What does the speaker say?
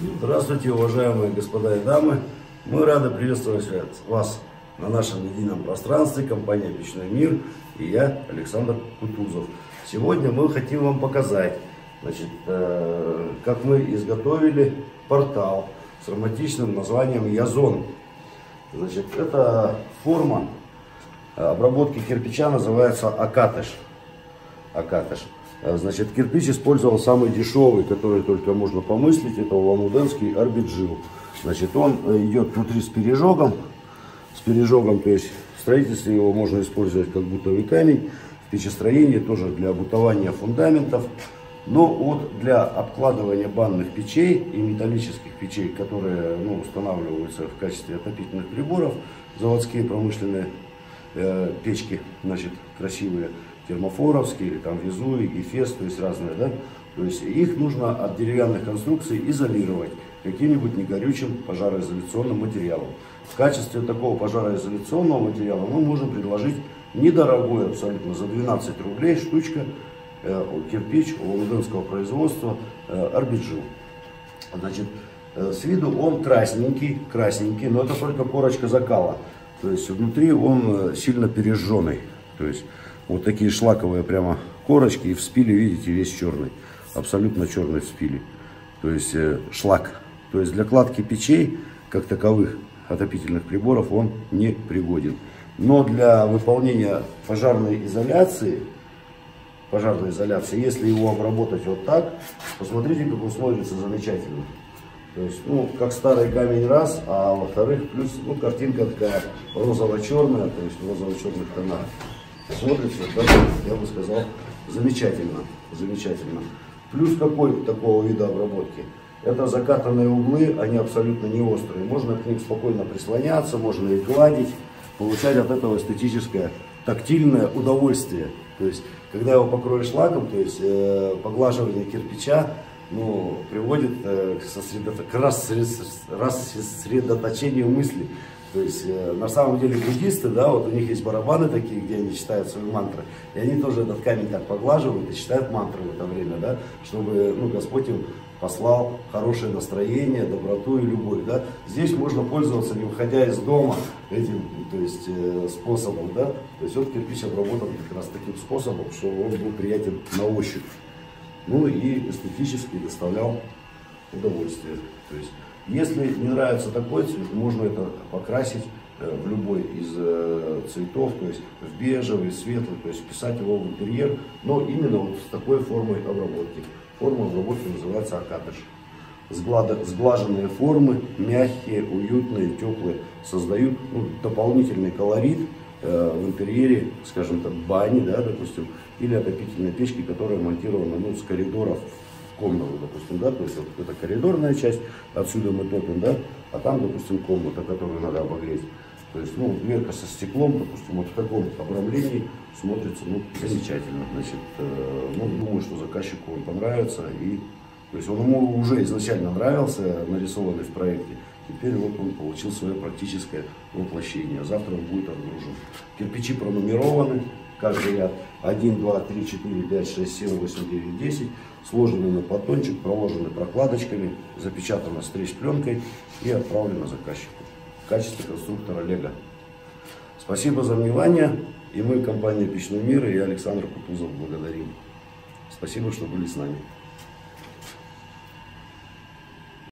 Здравствуйте, уважаемые господа и дамы. Мы рады приветствовать вас на нашем едином пространстве, компания «Печной мир» и я, Александр Кутузов. Сегодня мы хотим вам показать, значит, э, как мы изготовили портал с романтичным названием «Язон». Значит, это форма обработки кирпича называется акатыш. Акатыш. Э, значит, кирпич использовал самый дешевый, который только можно помыслить, это уламуденский арбиджил. Значит, он э, идет внутри с пережогом, с пережогом, то есть в строительстве его можно использовать как бутовый камень, в печестроении тоже для бутования фундаментов. Но вот для обкладывания банных печей и металлических печей, которые ну, устанавливаются в качестве отопительных приборов, заводские промышленные э, печки, значит, красивые, термофоровские, или там Везуи, Гефест, то есть разные, да, то есть их нужно от деревянных конструкций изолировать каким-нибудь негорючим пожароизоляционным материалом. В качестве такого пожароизоляционного материала мы можем предложить недорогой абсолютно, за 12 рублей штучка, э, кирпич лондонского производства э, Арбиджил. Значит, э, с виду он красненький, красненький, но это только корочка закала. То есть внутри он э, сильно пережженный. То есть вот такие шлаковые прямо корочки и в спиле, видите, весь черный. Абсолютно черный в спиле. То есть э, шлак. То есть для кладки печей, как таковых отопительных приборов, он не пригоден. Но для выполнения пожарной изоляции, пожарной изоляции, если его обработать вот так, посмотрите, как он смотрится замечательно. То есть, ну, как старый камень раз, а во-вторых, плюс, ну, картинка такая розово-черная, то есть в розово-черных тонах. Смотрится, даже, я бы сказал, замечательно, замечательно. Плюс какой такого вида обработки? Это закатанные углы, они абсолютно не острые. Можно к ним спокойно прислоняться, можно их гладить, получать от этого эстетическое, тактильное удовольствие. То есть, когда его покроешь лаком, то есть э, поглаживание кирпича, ну, приводит э, к, сосредото... к рассредоточению мысли. То есть, э, на самом деле, буддисты, да, вот у них есть барабаны такие, где они читают свои мантры, и они тоже этот камень так поглаживают и читают мантры в это время, да, чтобы, ну, Господь им послал хорошее настроение, доброту и любовь, да. Здесь можно пользоваться, не выходя из дома, этим, то есть, э, способом, да. То есть, вот кирпич обработан как раз таким способом, что он был приятен на ощупь ну и эстетически доставлял удовольствие. То есть, если не нравится такой цвет, можно это покрасить э, в любой из э, цветов, то есть в бежевый, светлый, то есть вписать его в интерьер, но именно вот с такой формой обработки. Форма обработки называется акадыш. Сглаженные формы, мягкие, уютные, теплые, создают ну, дополнительный колорит в интерьере, скажем так, бани, да, допустим, или отопительной печки, которая монтирована ну, с коридоров в комнату, допустим, да, то есть вот это коридорная часть, отсюда мы топим, да, а там, допустим, комната, которую надо обогреть. То есть, ну, дверка со стеклом, допустим, вот в таком обрамлении смотрится, ну, замечательно. Значит, э, ну, думаю, что заказчику он понравится. И, то есть, он ему уже изначально нравился, нарисованный в проекте. Теперь вот он получил свое практическое воплощение. Завтра он будет отгружен. Кирпичи пронумерованы. Каждый ряд 1, 2, 3, 4, 5, 6, 7, 8, 9, 10. Сложены на платончик, проложены прокладочками, запечатано стрейч-пленкой и отправлено заказчику в качестве конструктора Лего. Спасибо за внимание. И мы, компания «Печной мир» и Александр Кутузов благодарим. Спасибо, что были с нами.